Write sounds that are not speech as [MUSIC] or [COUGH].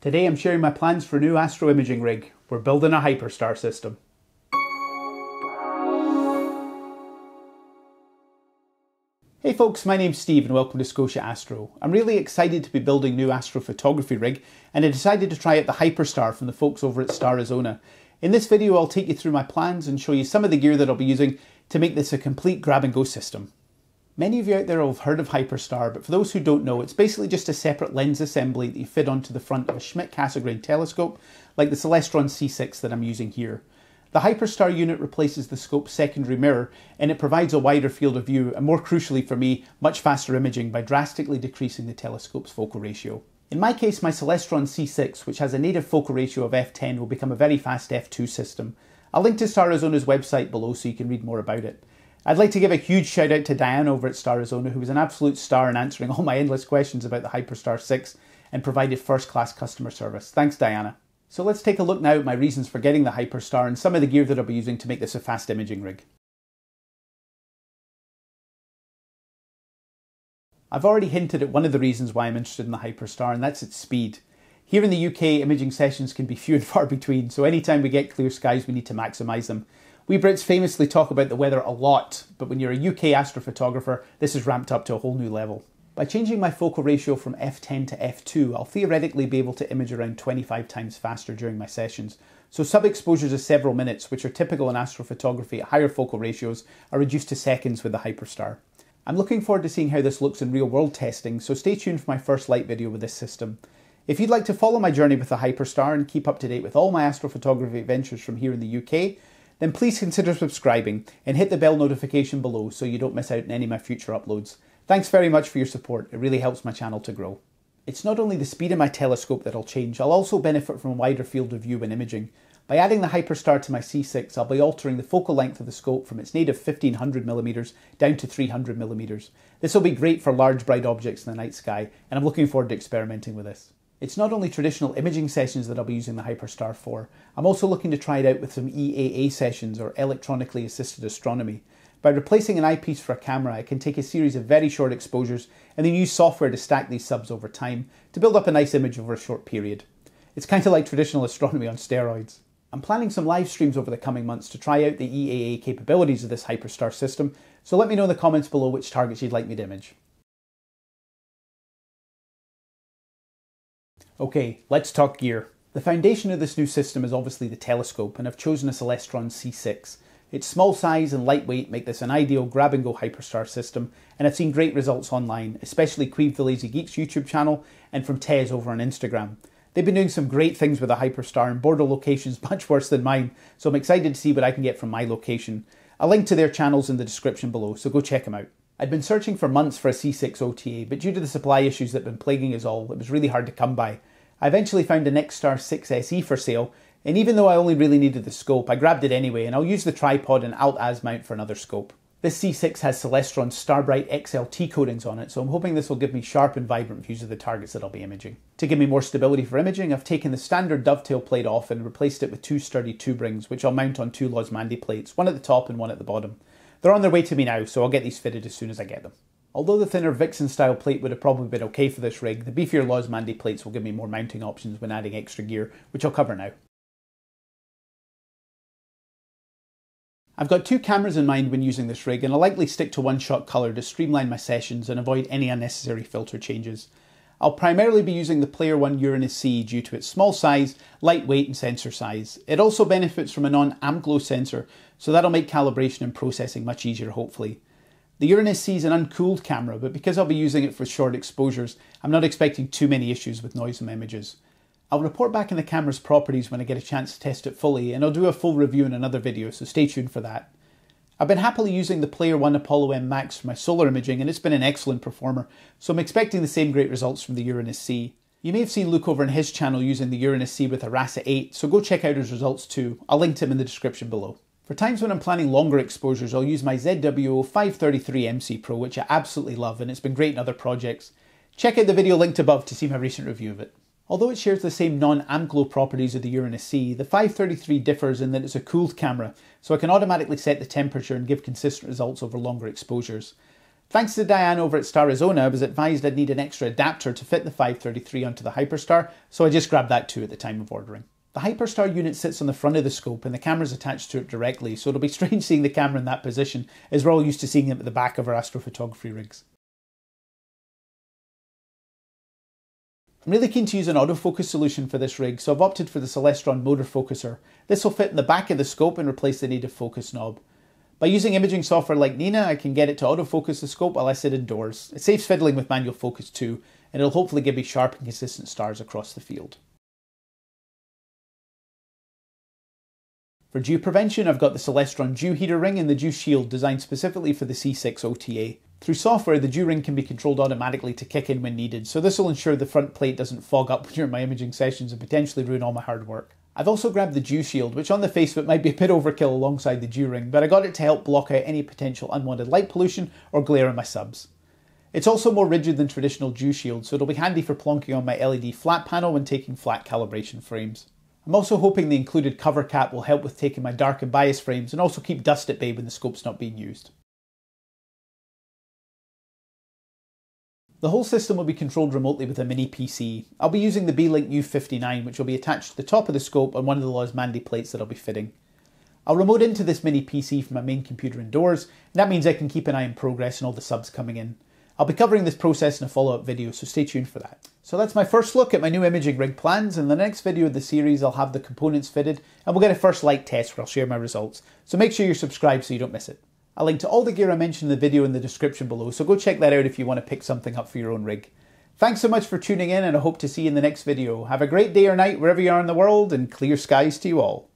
Today I'm sharing my plans for a new astro imaging rig. We're building a Hyperstar system. Hey folks, my name's Steve and welcome to Scotia Astro. I'm really excited to be building new astrophotography rig and I decided to try out the Hyperstar from the folks over at Starizona. In this video I'll take you through my plans and show you some of the gear that I'll be using to make this a complete grab and go system. Many of you out there will have heard of Hyperstar, but for those who don't know, it's basically just a separate lens assembly that you fit onto the front of a Schmidt Cassegrain telescope, like the Celestron C6 that I'm using here. The Hyperstar unit replaces the scope's secondary mirror and it provides a wider field of view and more crucially for me, much faster imaging by drastically decreasing the telescope's focal ratio. In my case, my Celestron C6, which has a native focal ratio of f10, will become a very fast f2 system. I'll link to Starizona's website below so you can read more about it. I'd like to give a huge shout out to Diane over at Starizona, who was an absolute star in answering all my endless questions about the Hyperstar 6 and provided first class customer service. Thanks, Diana. So let's take a look now at my reasons for getting the Hyperstar and some of the gear that I'll be using to make this a fast imaging rig. I've already hinted at one of the reasons why I'm interested in the Hyperstar, and that's its speed. Here in the UK, imaging sessions can be few and [LAUGHS] far between, so anytime we get clear skies, we need to maximise them. We Brits famously talk about the weather a lot, but when you're a UK astrophotographer, this is ramped up to a whole new level. By changing my focal ratio from f10 to f2, I'll theoretically be able to image around 25 times faster during my sessions. So sub-exposures of several minutes, which are typical in astrophotography at higher focal ratios, are reduced to seconds with the Hyperstar. I'm looking forward to seeing how this looks in real world testing, so stay tuned for my first light video with this system. If you'd like to follow my journey with the Hyperstar and keep up to date with all my astrophotography adventures from here in the UK, then please consider subscribing and hit the bell notification below so you don't miss out on any of my future uploads. Thanks very much for your support, it really helps my channel to grow. It's not only the speed of my telescope that'll change, I'll also benefit from a wider field of view when imaging. By adding the Hyperstar to my C6, I'll be altering the focal length of the scope from its native 1500mm down to 300mm. This will be great for large bright objects in the night sky, and I'm looking forward to experimenting with this. It's not only traditional imaging sessions that I'll be using the Hyperstar for, I'm also looking to try it out with some EAA sessions or electronically assisted astronomy. By replacing an eyepiece for a camera, I can take a series of very short exposures and then use software to stack these subs over time to build up a nice image over a short period. It's kind of like traditional astronomy on steroids. I'm planning some live streams over the coming months to try out the EAA capabilities of this Hyperstar system, so let me know in the comments below which targets you'd like me to image. Okay, let's talk gear. The foundation of this new system is obviously the telescope, and I've chosen a Celestron C6. Its small size and lightweight make this an ideal grab and go Hyperstar system, and I've seen great results online, especially Cuiv the Lazy Geeks YouTube channel and from Tez over on Instagram. They've been doing some great things with the Hyperstar in Bortle locations [LAUGHS] much worse than mine, so I'm excited to see what I can get from my location. I'll link to their channels in the description below, so go check them out. I'd been searching for months for a C6 OTA, but due to the supply issues that have been plaguing us all, it was really hard to come by. I eventually found a Nexstar 6 SE for sale, and even though I only really needed the scope, I grabbed it anyway, and I'll use the tripod and alt-az mount for another scope. This C6 has Celestron Starbright XLT coatings on it, so I'm hoping this will give me sharp and vibrant views of the targets that I'll be imaging. To give me more stability for imaging, I've taken the standard dovetail plate off and replaced it with two sturdy tube rings, which I'll mount on two Losmandy plates, one at the top and one at the bottom. They're on their way to me now, so I'll get these fitted as soon as I get them. Although the thinner Vixen style plate would have probably been okay for this rig, the beefier Losmandy plates will give me more mounting options when adding extra gear, which I'll cover now. I've got two cameras in mind when using this rig and I'll likely stick to one shot colour to streamline my sessions and avoid any unnecessary filter changes. I'll primarily be using the Player One Uranus C due to its small size, lightweight and sensor size. It also benefits from a non-amp glow sensor, so that'll make calibration and processing much easier hopefully. The Uranus C is an uncooled camera, but because I'll be using it for short exposures, I'm not expecting too many issues with noise and images. I'll report back on the camera's properties when I get a chance to test it fully, and I'll do a full review in another video, so stay tuned for that. I've been happily using the Player One Apollo M Max for my solar imaging, and it's been an excellent performer, so I'm expecting the same great results from the Uranus C. You may have seen Luke over on his channel using the Uranus C with a RASA 8, so go check out his results too. I'll link to him in the description below. For times when I'm planning longer exposures, I'll use my ZWO 533 MC Pro, which I absolutely love and it's been great in other projects. Check out the video linked above to see my recent review of it. Although it shares the same non-amp glow properties of the Uranus C, the 533 differs in that it's a cooled camera, so I can automatically set the temperature and give consistent results over longer exposures. Thanks to Diane over at Starizona, I was advised I'd need an extra adapter to fit the 533 onto the Hyperstar, so I just grabbed that too at the time of ordering. The Hyperstar unit sits on the front of the scope and the camera's attached to it directly, so it'll be [LAUGHS] strange seeing the camera in that position as we're all used to seeing them at the back of our astrophotography rigs. I'm really keen to use an autofocus solution for this rig, so I've opted for the Celestron motor focuser. This will fit in the back of the scope and replace the native focus knob. By using imaging software like NINA, I can get it to autofocus the scope while I sit indoors. It saves fiddling with manual focus too, and it'll hopefully give me sharp and consistent stars across the field. For dew prevention, I've got the Celestron Dew Heater Ring and the Dew Shield designed specifically for the C6 OTA. Through software, the dew ring can be controlled automatically to kick in when needed, so this will ensure the front plate doesn't fog up [LAUGHS] during my imaging sessions and potentially ruin all my hard work. I've also grabbed the dew shield, which on the face of it might be a bit [LAUGHS] overkill alongside the dew ring, but I got it to help block out any potential unwanted light pollution or glare on my subs. It's also more rigid than traditional dew shield, so it'll be handy for plonking on my LED flat panel when taking flat calibration frames. I'm also hoping the included cover cap will help with taking my dark and bias frames and also keep dust at bay when the scope's not being used. The whole system will be controlled remotely with a mini PC. I'll be using the Beelink U59 which will be attached to the top of the scope on one of the Losmandy plates that I'll be fitting. I'll remote into this mini PC from my main computer indoors, and that means I can keep an eye on progress and all the subs coming in. I'll be covering this process in a follow-up video, so stay tuned for that. So that's my first look at my new imaging rig plans. In the next video of the series, I'll have the components fitted, and we'll get a first light test where I'll share my results. So make sure you're subscribed so you don't miss it. I'll link to all the gear I mentioned in the video in the description below, so go check that out if you want to pick something up for your own rig. Thanks so much for tuning in, and I hope to see you in the next video. Have a great day or night wherever you are in the world, and clear skies to you all.